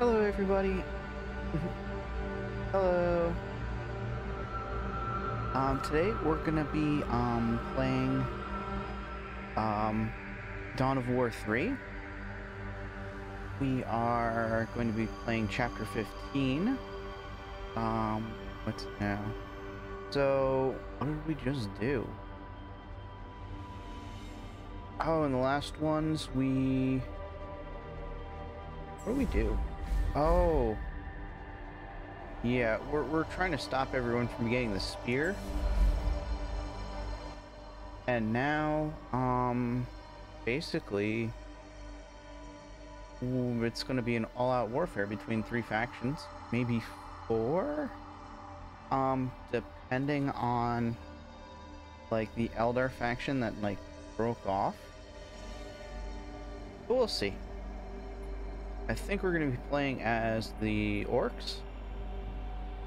Hello, everybody. Hello. Um, today we're gonna be um playing um Dawn of War 3. We are going to be playing chapter 15. Um, what's now? So, what did we just do? Oh, in the last ones we what do we do? Oh. Yeah, we're, we're trying to stop everyone from getting the spear. And now, um, basically, it's going to be an all-out warfare between three factions, maybe four? Um, depending on, like, the Eldar faction that, like, broke off. But we'll see. I think we're going to be playing as the orcs.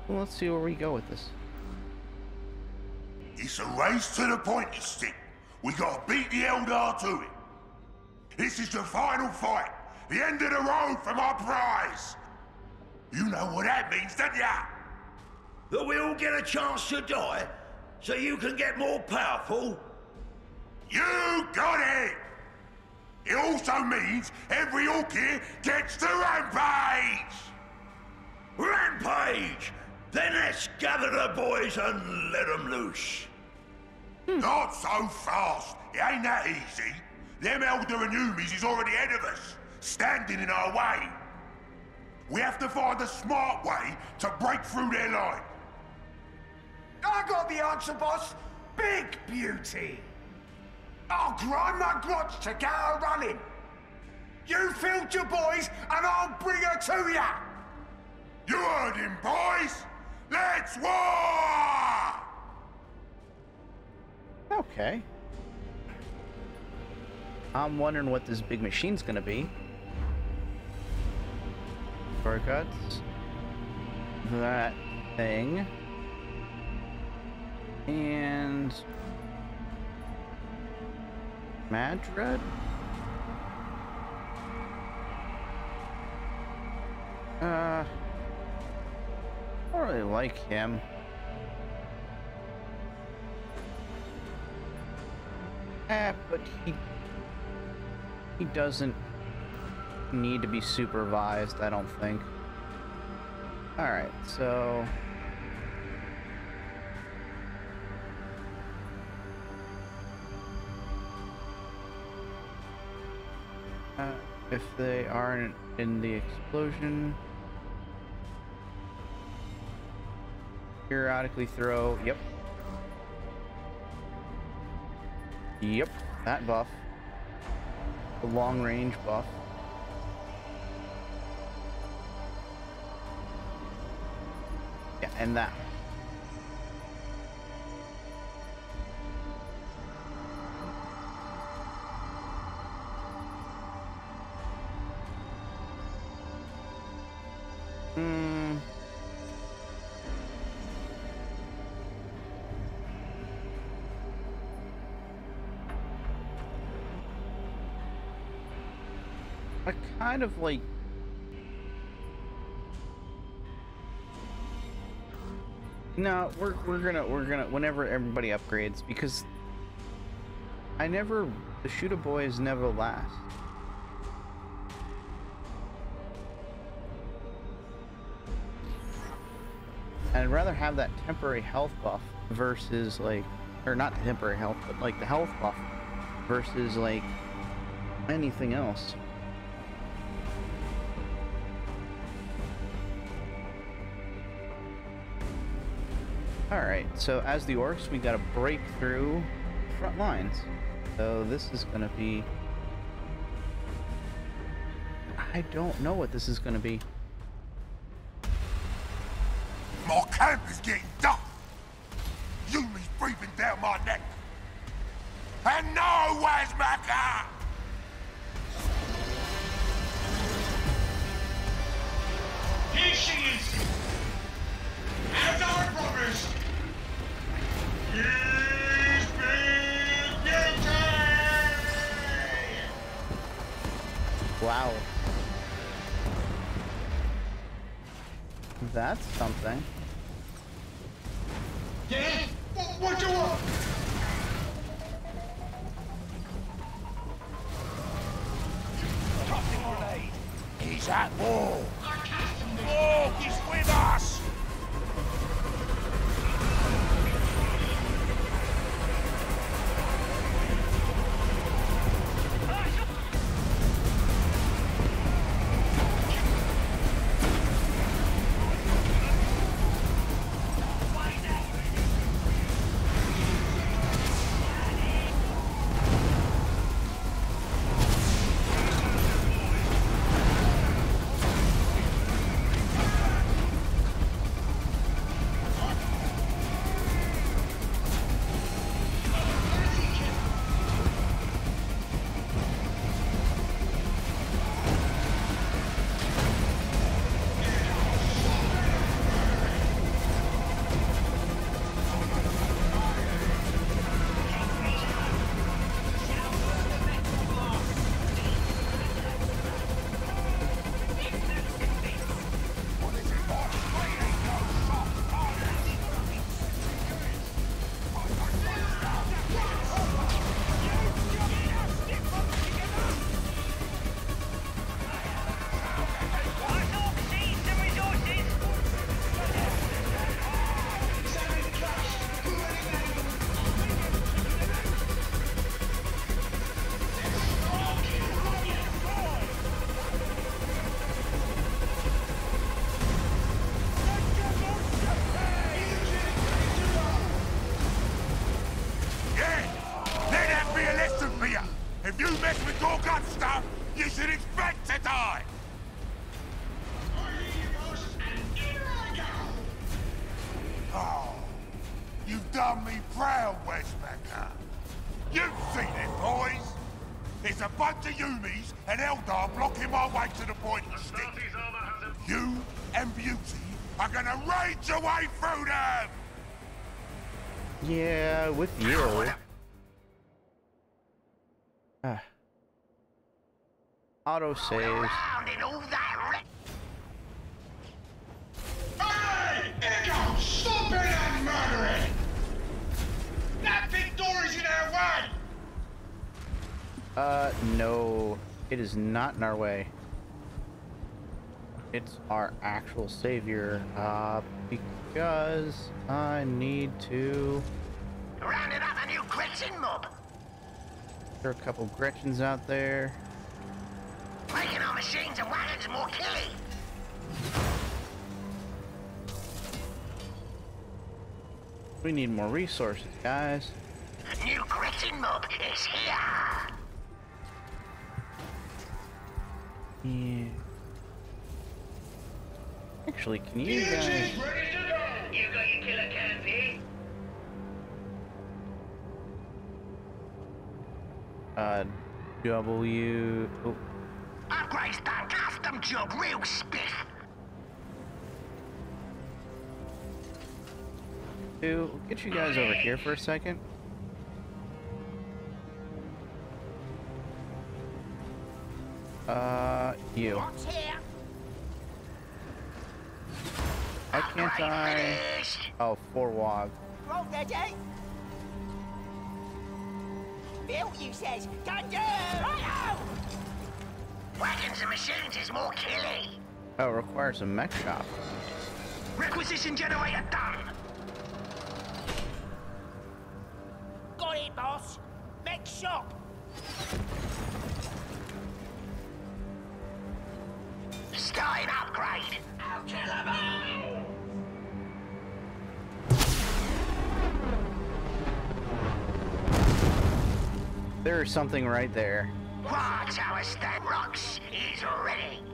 Well, let's see where we go with this. It's a race to the pointy stick. We gotta beat the Eldar to it. This is the final fight. The end of the road for my prize. You know what that means, don't ya? That we all get a chance to die, so you can get more powerful? You got it! It also means every orc here gets to rampage! Rampage! Then let's gather the boys and let them loose. Hmm. Not so fast. It ain't that easy. Them Eldar and Umis is already ahead of us, standing in our way. We have to find a smart way to break through their line. I got the answer, boss. Big beauty. I'll grind my grotch to get her running. You field your boys, and I'll bring her to ya. You heard him, boys! Let's war! Okay. I'm wondering what this big machine's gonna be. Gorgutz. That thing. And... Madred? Uh... I don't really like him. Eh, but he he doesn't need to be supervised, I don't think. Alright, so uh, if they aren't in the explosion periodically throw yep Yep, that buff. The long range buff. Yeah, and that. Kind of like No, we're we're gonna we're gonna whenever everybody upgrades because I never the shooter boys never last. I'd rather have that temporary health buff versus like or not the temporary health, but like the health buff versus like anything else. So as the orcs, we gotta break through front lines. So this is gonna be... I don't know what this is gonna be. My camp is getting dark. Yumi's breathing down my neck. And no Wazmakka! Here she is! As our promised! Wow. That's something. Yeah? What, you want? He's at war. Gonna rage your way through them! Yeah, with you. Ah. Auto save. Around in all that re- Hey! Ego! Stop it and murdering! That big door is in our way! Uh, no. It is not in our way. It's our actual savior. Uh, because I need to... rounding up a new Gretchin mob. There are a couple Gretchins out there. Making our machines and wagons more killy. We need more resources, guys. New Gretchin mob is here. Yeah. Actually, can you Fuses guys... ready to go! You got your killer canopy? Uh, W... Oh, Upgrades done custom job real spiff. We'll get you guys over here for a second. Uh, you. What's here? Why can't I... Oh, four wog. Roll ready. Built, you says. Can do. Wagons and machines is more killy. Oh, it requires a mech shop. Requisition generator done. Got it, boss. Mek shop. Starting upgrade. I'll all. There's something right there. Watch our stand rocks is ready.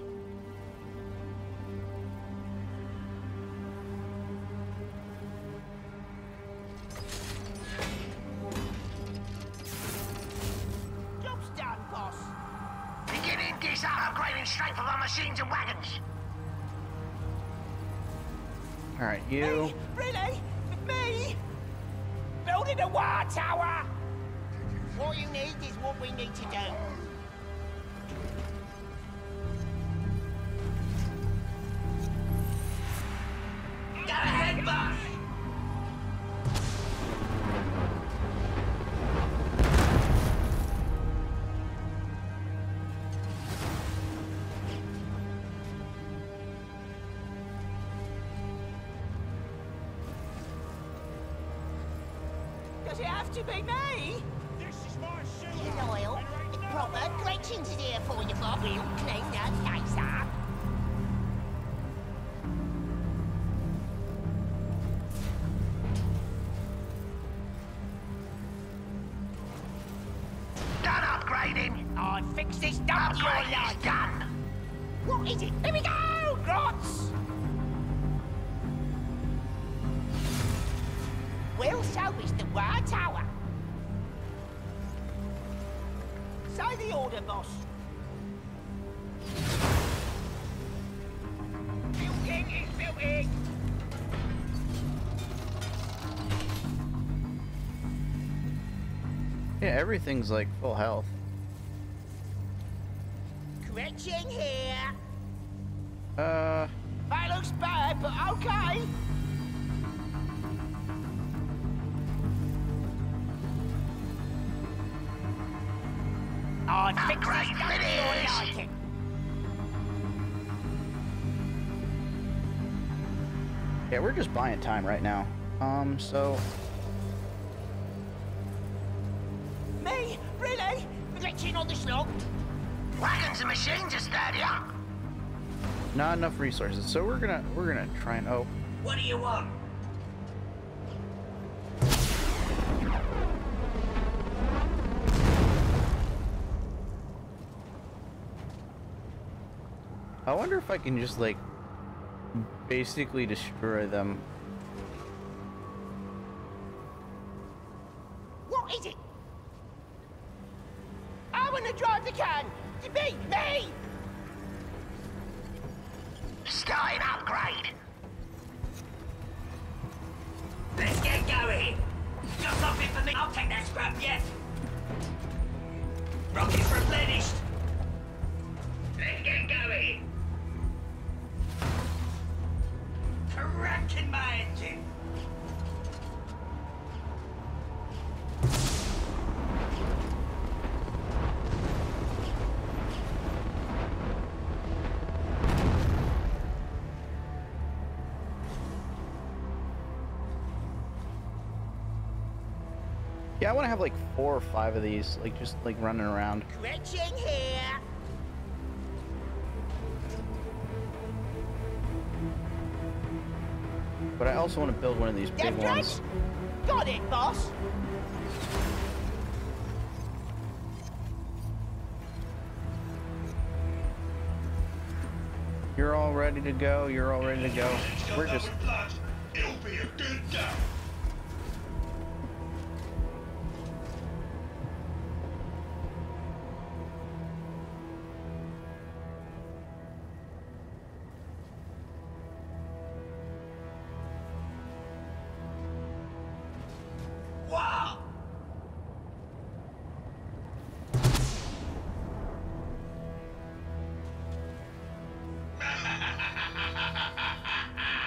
Done upgrading. I fix this dump your Upgrade is life. done. What is it? Here we go, Grots! Well, so is the War Tower. Say the order, boss. Building is building. Yeah, everything's like full health. Uh, That looks bad, but okay. I fix Upgrade this dump finished. your liking. yeah, we're just buying time right now. Um, so not enough resources. So we're gonna we're gonna try and oh, What do you want? I wonder if I can just like basically destroy them. What is it? I want to drive the can. To me, me. Starting upgrade. Let's get going. Got something for me? I'll take that scrap, yes. Rockets replenished. Let's get going. Cracking my engine. Yeah, I want to have like four or five of these, like just like running around. Gretchin here. But I also want to build one of these big ones. Got it, boss. You're all ready to go. You're all ready to go. We're just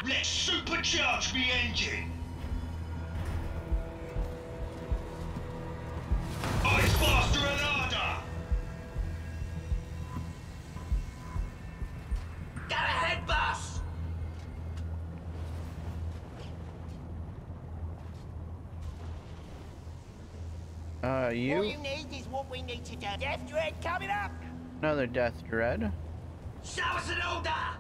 Let's supercharge the engine. Ice Blaster and harder. Go ahead, boss. uh All you you need is what we need to do. Death Dread coming up. another death dread. Show us an order.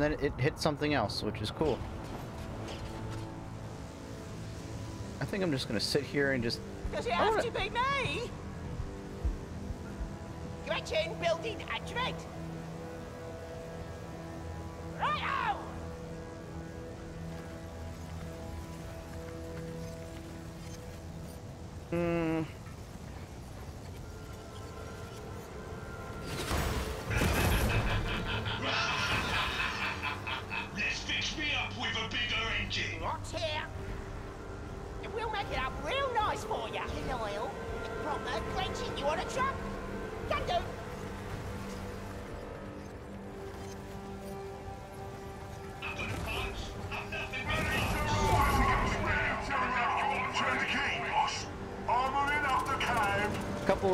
and then it hit something else, which is cool. I think I'm just gonna sit here and just. Does it have to be me? Gretchin building. Right out!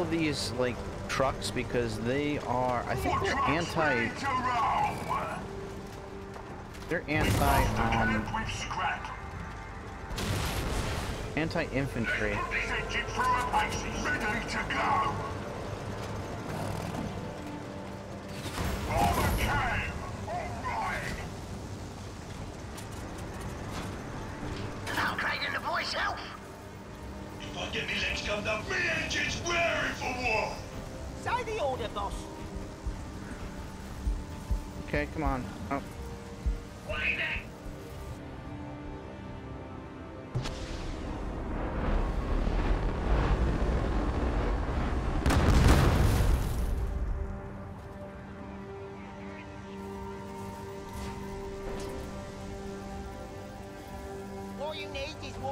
of these like trucks because they are I think they're anti they're anti um anti infantry.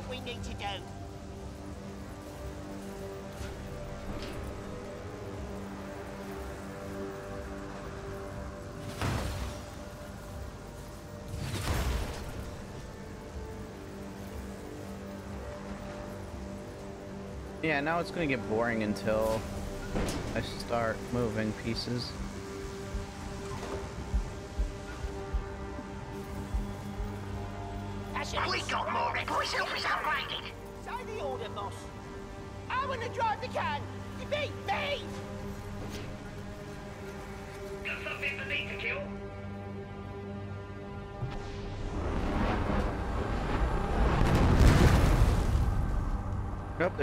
what we need to do. Yeah, now it's gonna get boring until I start moving pieces.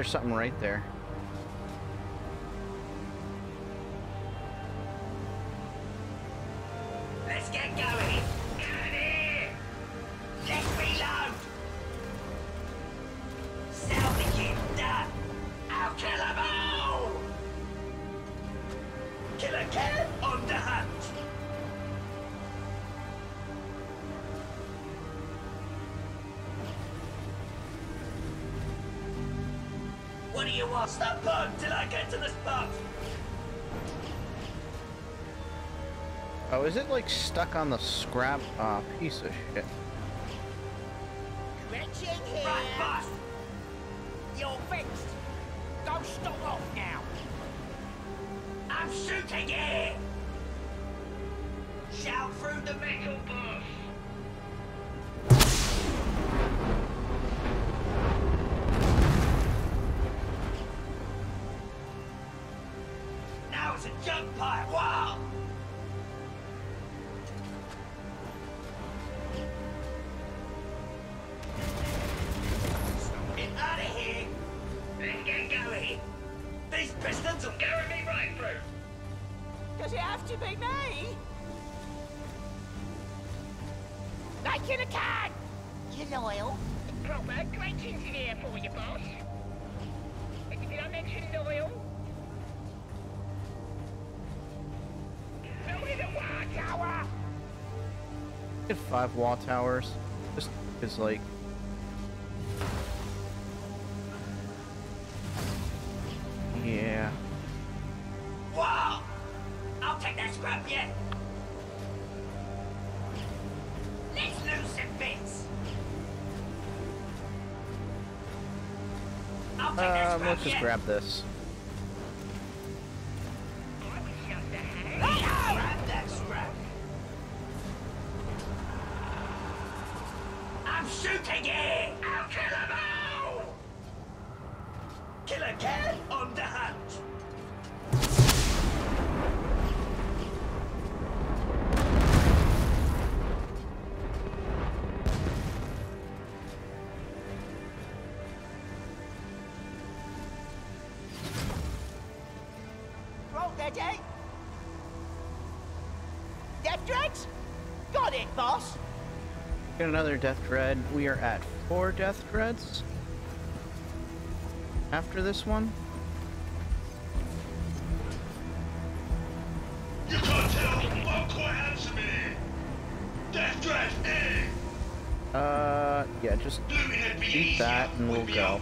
there's something right there. What do you want? Stop bug till I get to the spot! Oh, is it like stuck on the scrap? Ah, piece of shit. Here! Right, boss! You're fixed! Go stop off now! I'm shooting it! Shout through the metal booth! five wall towers. Just because, like, yeah. I'll take that scrap yet. Let's lose some bits. Uh, let's just grab this. another death dread. We are at four death dreads after this one. You can't tell quite. Death dread. Eh? Uh, yeah, just beat that and we'll go.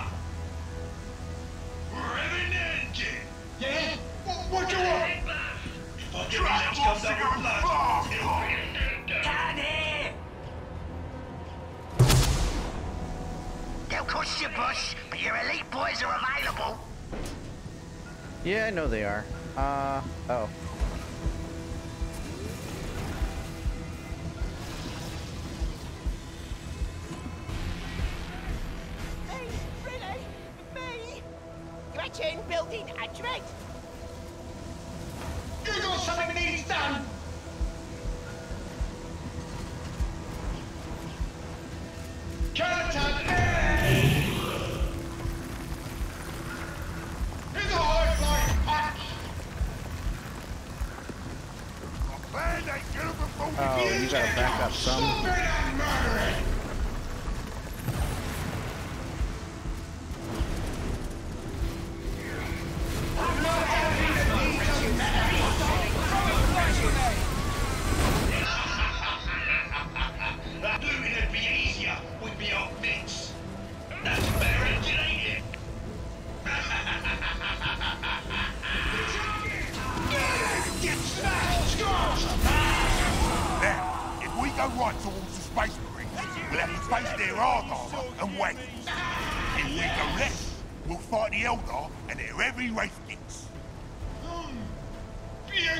Yeah, I know they are. Uh, oh.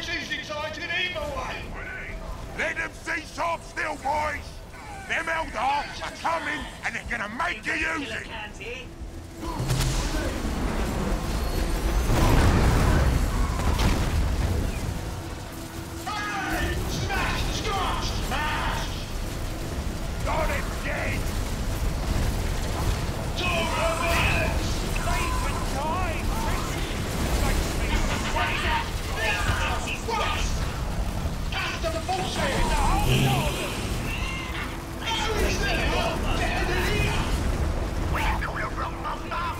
she's excited either way. Let them see sharp still, boys. Them Eldar are coming, and they're gonna make you use it. Hey! Smash! Smash! Got it, dead! Door of Light with time! Like space! Seriously, you're better than here! Welcome to Rumble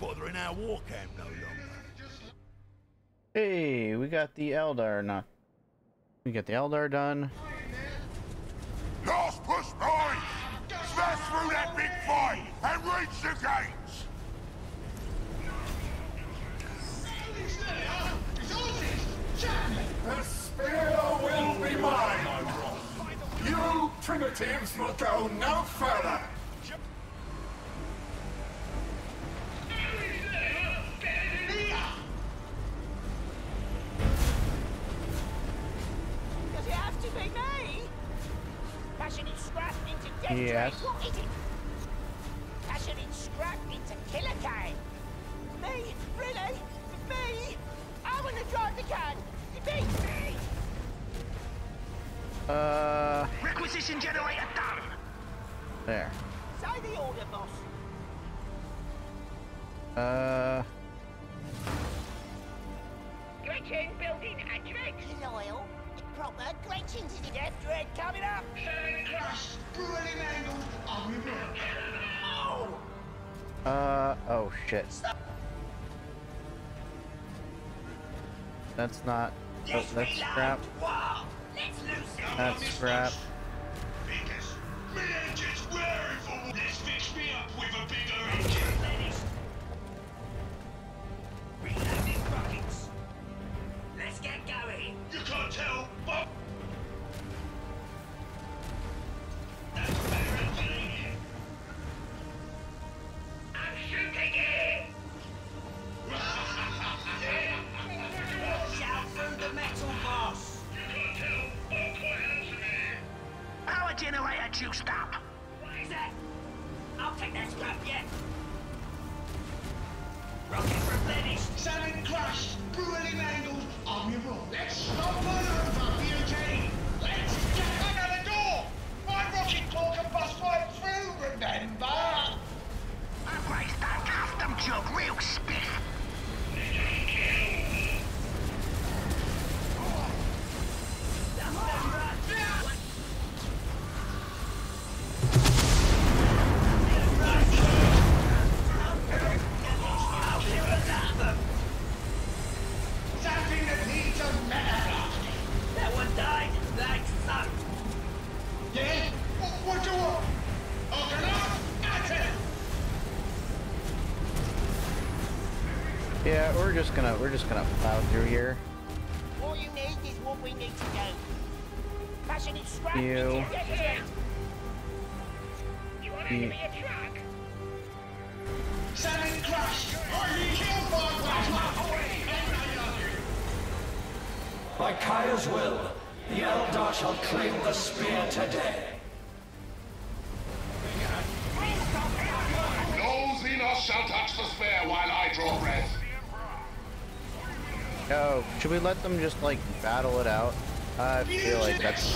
bothering our war camp no longer. Hey, we got the Eldar not. We got the Eldar done. Last push, boys! Smash through that big fight and reach the gates! The spear will be mine. You primitives will go no further. Does it have to be me? Passion it scrap into death Yes. Dread. What is it? Passion it scrap into killer can. Me? Really? Me? I want to drive the can. Me? Me? Uh, Requisition generator done. there. Say the order, boss. Uh, Gretchin building a dread. Loyal. Proper to the death dread coming up. Crash, brilliant angle, on your block. Oh! uh, oh shit. That's not. Oh, that's scrap. Wow. Let's lose. That's scrap. Because engine's wearing for Let's fix me up with a bigger engine. Just gonna we're just gonna plow through here. All you need is what we need to do. Passion it scrap You. into Deff Dread. You want to give me a truck? Salmon crushed, or you killed by plasma. By Kaya's will, the Eldar shall claim the spear today. No Xenos shall touch the spear while I draw breath. Oh, should we let them just like battle it out? I feel like that's.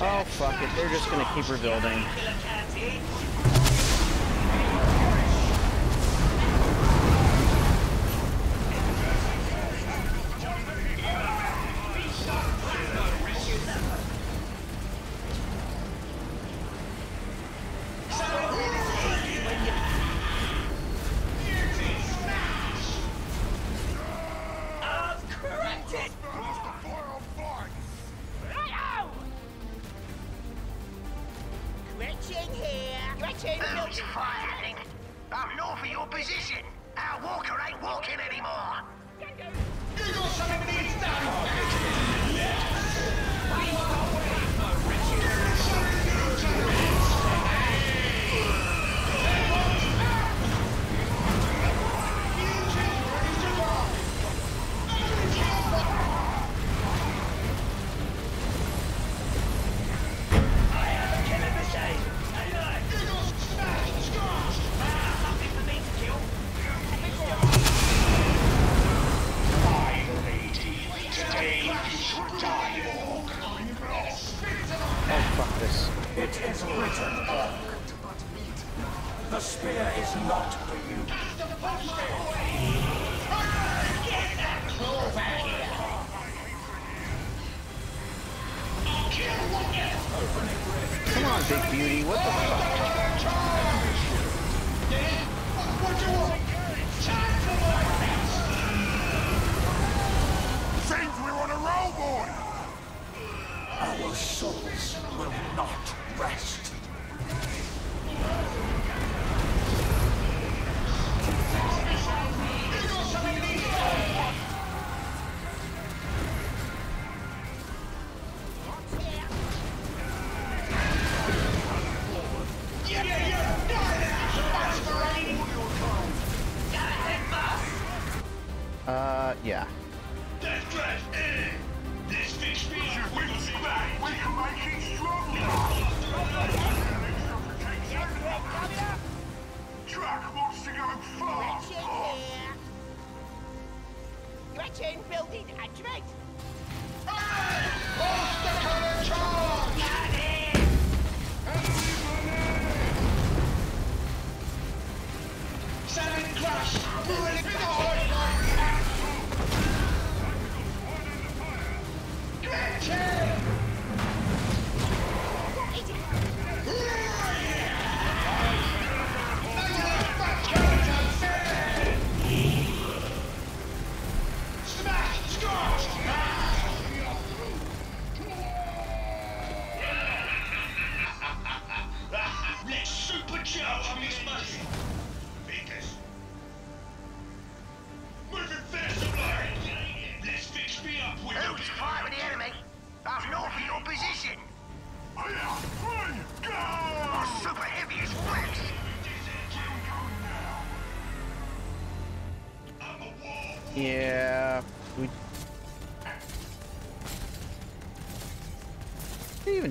Oh fuck it, they're just gonna keep rebuilding.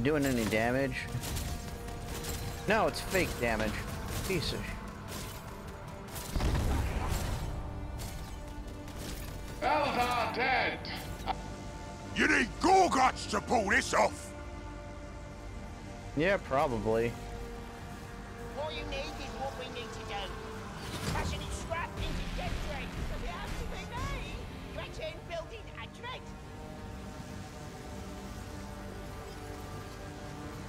doing any damage? No, it's fake damage. Piece of Eldar dead! You need Gorgutz to pull this off! Yeah, probably.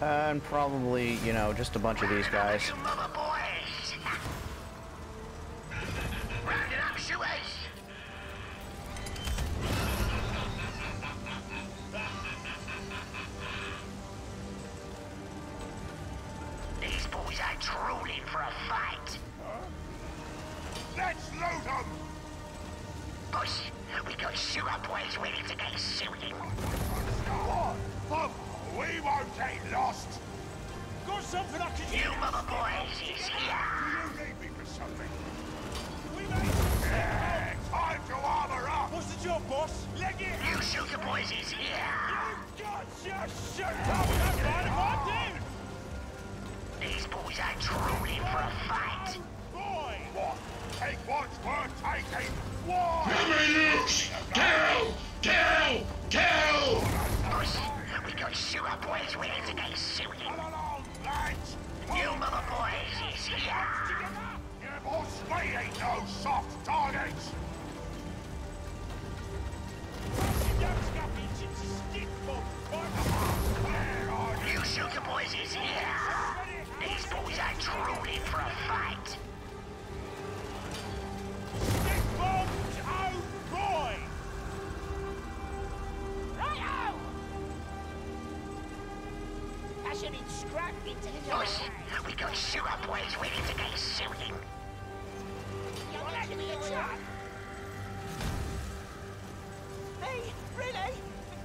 And probably, you know, just a bunch of these guys. Fashioning scrap into Boys, killer we got Shooter Boys willing to get shooting. You're gonna give me a shot. Me? Really?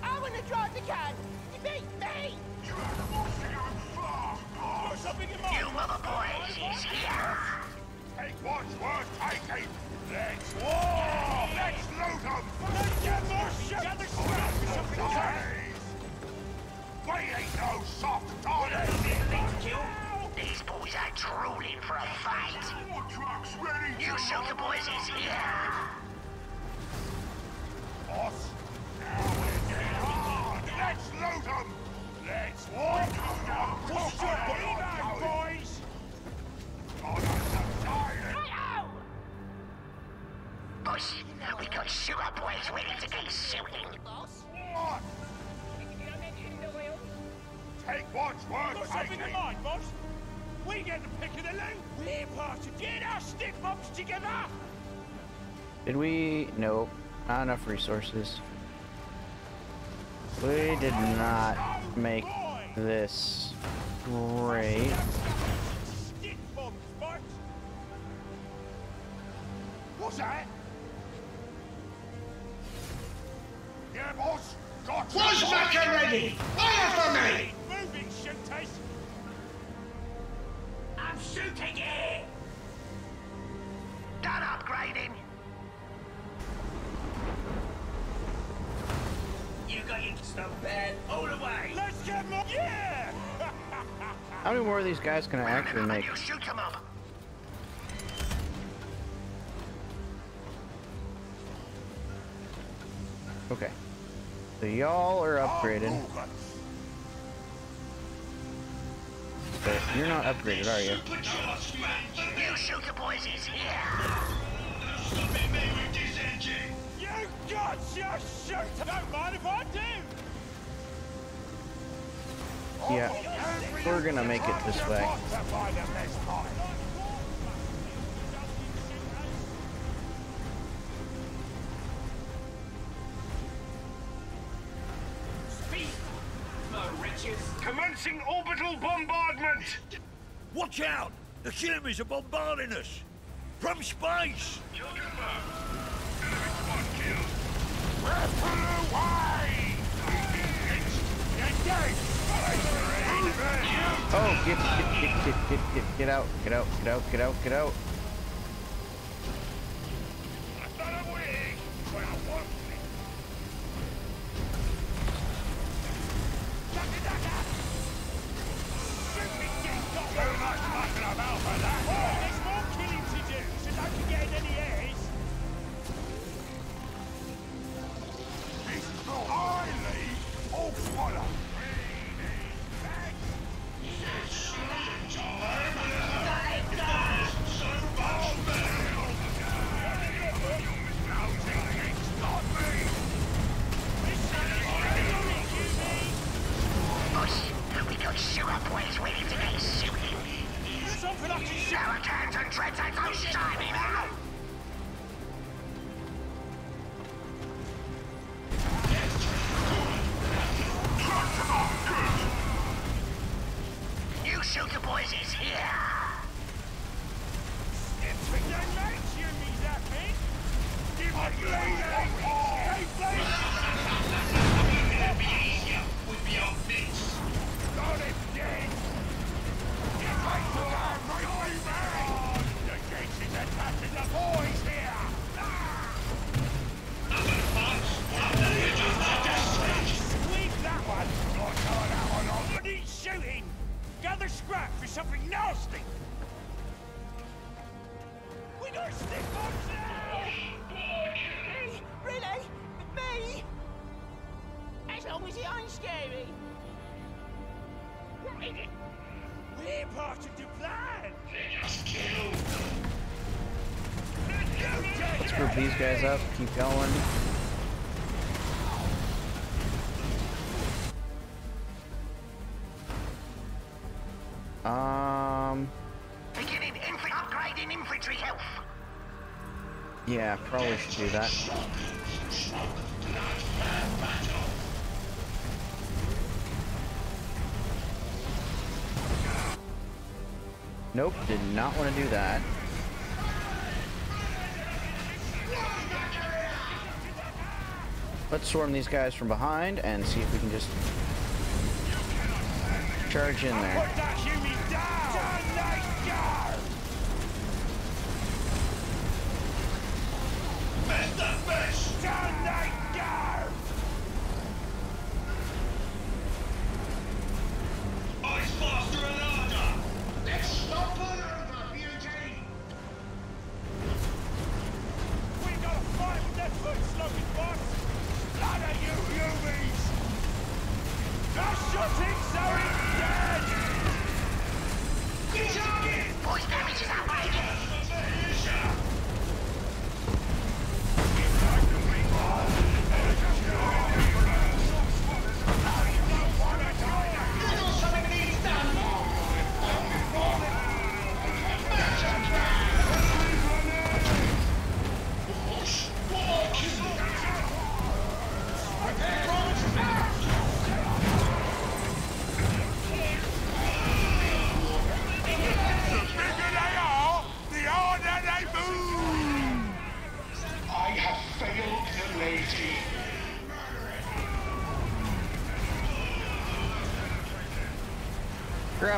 I wanna drive the can. You beat me! You have the most going fast, boss. You mother boys is here. Take what's worth taking. Let's war. Let's loot them. We ain't no soft targets. These boys are drooling for a fight. More Trucks ready You Shooter Boys is here. boss. Now we're getting on. Let's loot them. Let's walk them. Push your back, boys. On the side. Righto! Boys, we got Shooter Boys willing to get shooting. Boss? What? Take what's worth taking. boss. We get the pick of the loot. We're part of Get our stick box together. Did we? Nope. Not enough resources. We did not make this great. Stick bombs, boss. What's that? Yeah, boss. Got Wazmakka ready? Fire for me! Many more of these guys can I actually make? you shoot up. Okay. So y'all are upgraded. Oh, but you're not upgraded, are you? Supercharged, man! You Shooter Boys is here. Stopping me with this engine! you gotcha! Shoot! Don't mind if I do. Yeah. We're gonna make it this way. Commencing orbital bombardment. Watch out! The Shimmies are bombarding us from space. Oh, get, get, get, get, get, get, get out, get out, get out, get out, get out. There's more We're part of the plan! Let's group these guys up, keep going. Um, Beginning infantry upgrading infantry health. yeah, probably should do that. Nope, did not want to do that. Let's swarm these guys from behind and see if we can just charge in there.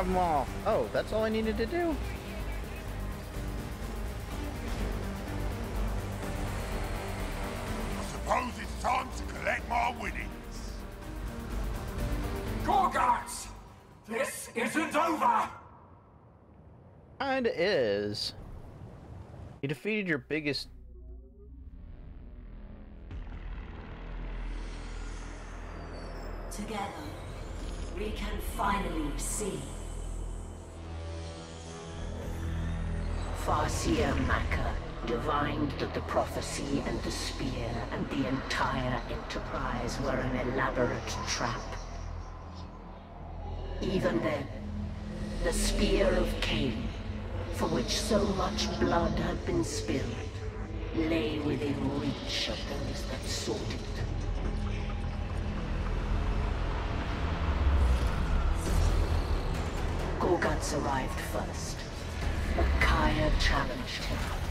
Grab them all. Oh, that's all I needed to do. I suppose it's time to collect my winnings. Gorgutz! This isn't over! Kinda is. You defeated your biggest. That the prophecy and the spear and the entire enterprise were an elaborate trap. Even then, the spear of Khaine, for which so much blood had been spilled, lay within reach of those that sought it. Gorgutz arrived first, but Kyre challenged him.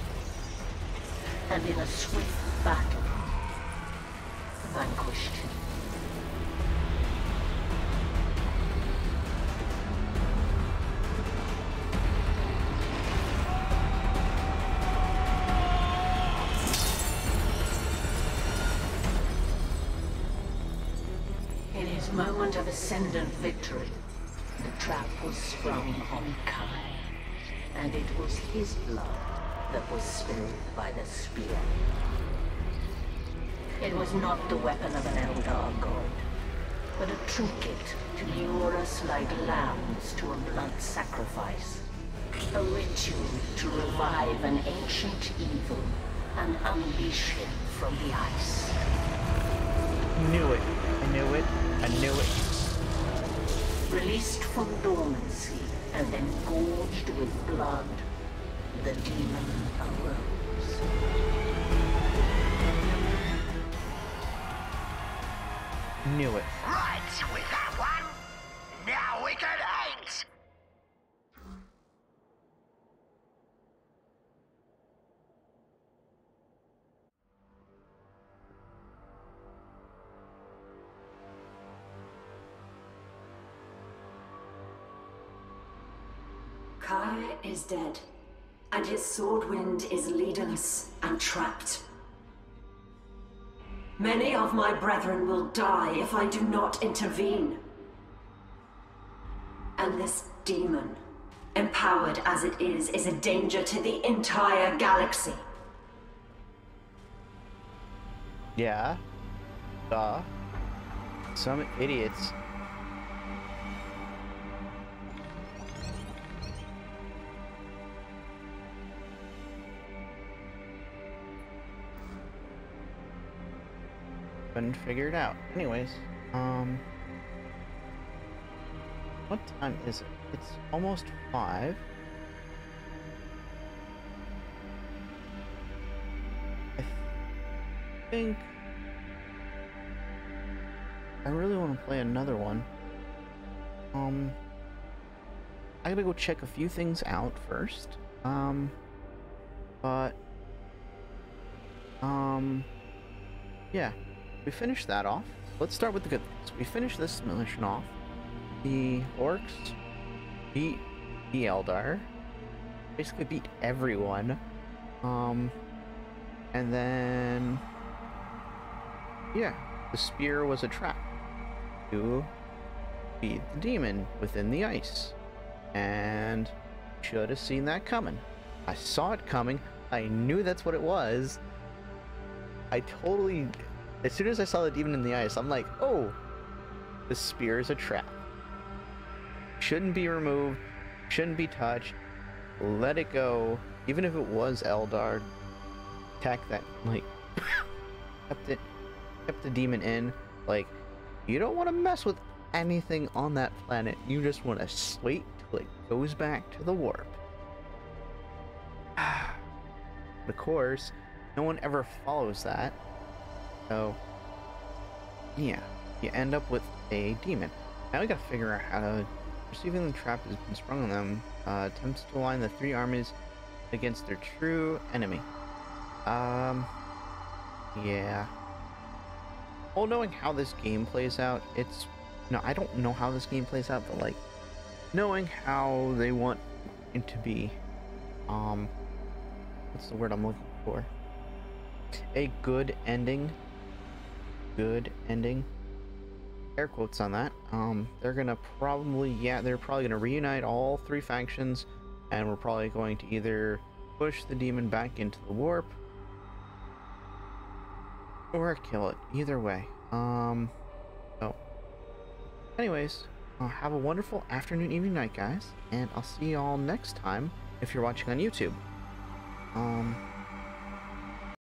And in a swift battle, vanquished. In his moment of ascendant victory, the trap was sprung on Kyre, and it was his blood that was spilled by the spear. It was not the weapon of an Eldar god, but a trinket to lure us like lambs to a blood sacrifice. A ritual to revive an ancient evil and unleash him from the ice. Knew it. I knew it. I knew it. Released from dormancy and then gorged with blood, the demon arose. Knew it. Right, with that one. Now we can hate. Kyre is dead, and his sword wind is leaderless and trapped. Many of my brethren will die if I do not intervene. And this demon, empowered as it is, is a danger to the entire galaxy. Yeah. Duh. Some idiots. Couldn't figure it out. Anyways, um... What time is it? It's almost five. I think I really want to play another one. Um, I gotta go check a few things out first. Um, but um, yeah, we finished that off. Let's start with the good things. We finished this mission off. The orcs beat the Eldar. Basically beat everyone. Um, and then yeah, the spear was a trap to beat the demon within the ice. And should have seen that coming. I saw it coming. I knew that's what it was. I totally as soon as I saw the demon in the ice, I'm like, oh, the spear is a trap. Shouldn't be removed, shouldn't be touched. Let it go. Even if it was Eldar, attack that like kept it kept the demon in. Like, you don't want to mess with anything on that planet. You just want to wait till it goes back to the warp. of course, no one ever follows that. So, yeah, you end up with a demon. Now we gotta figure out how to. Receiving the trap has been sprung on them. Uh, attempts to align the three armies against their true enemy. Um, yeah. Well, knowing how this game plays out, it's no, I don't know how this game plays out, but like knowing how they want it to be, um, what's the word I'm looking for? A good ending good ending. Air quotes on that. Um, they're gonna probably, yeah, they're probably gonna reunite all three factions, and we're probably going to either push the demon back into the warp or kill it. Either way. Um, so, anyways, uh, have a wonderful afternoon, evening, night, guys, and I'll see you all next time if you're watching on YouTube. Um,